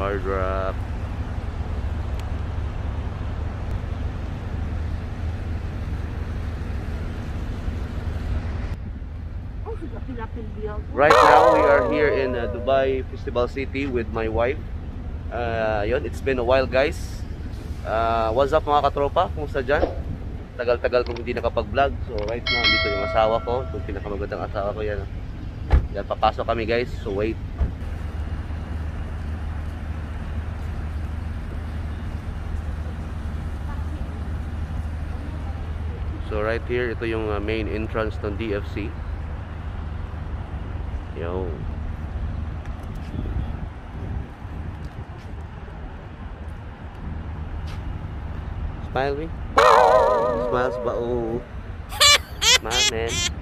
Hard rock. Right now, we are here in uh, Dubai Festival City with my wife. Uh, yun, it's been a while guys. Uh, what's up mga katropa? Kumusta dyan? Tagal-tagal kong hindi nakapag-vlog. So right now, dito yung asawa ko. Itong pinakamagandang asawa ko yan. Yan, papasok kami guys. So wait. So right here, ito yung uh, main entrance ng DFC. Yo. Smile me. Smiles ba? Oh. Smile, man.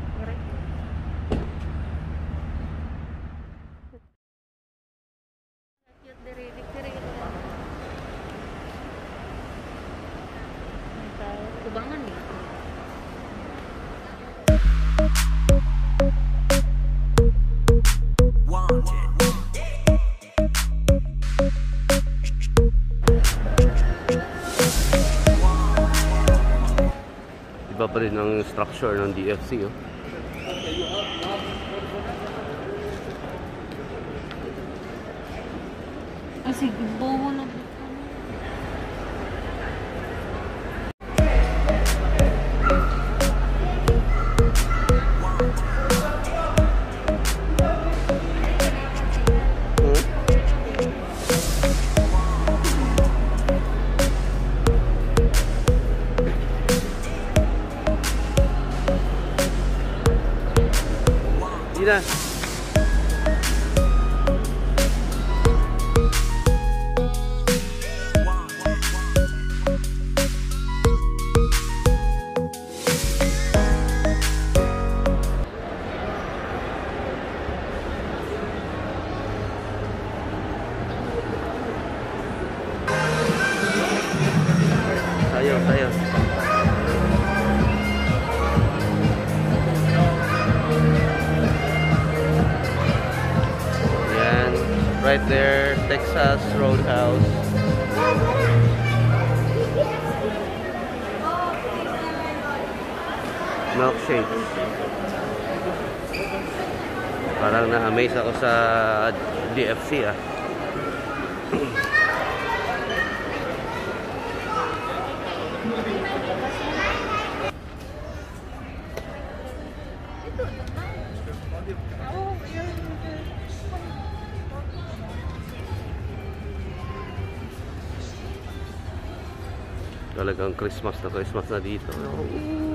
Ang structure ng DFC. Oh. Sige, bobo na. Linda. Right there, Texas Roadhouse. Milkshake. Parang na-amaze ako sa DFC ah. Talagang Christmas na Christmas na dito. Oh.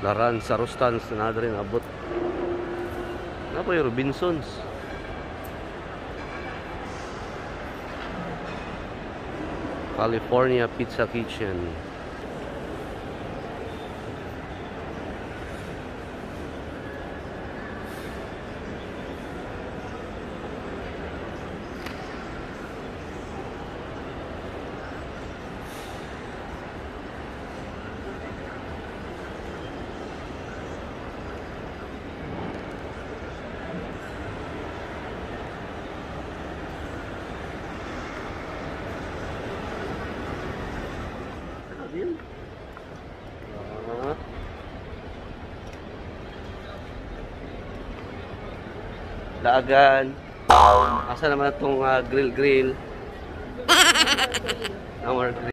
Laran sa Rustans na rin abot. Na po yung Robinsons. California Pizza Kitchen. Ayun. Ah. Daagan. Asa naman itong grill grill. Our grill.